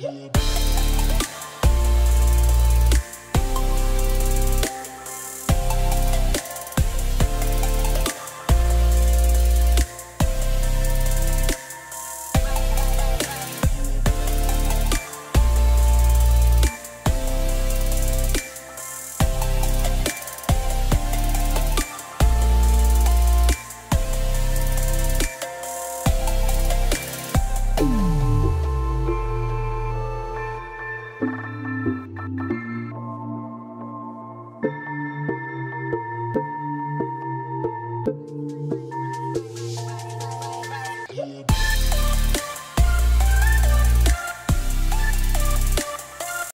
Yeah. Yeah.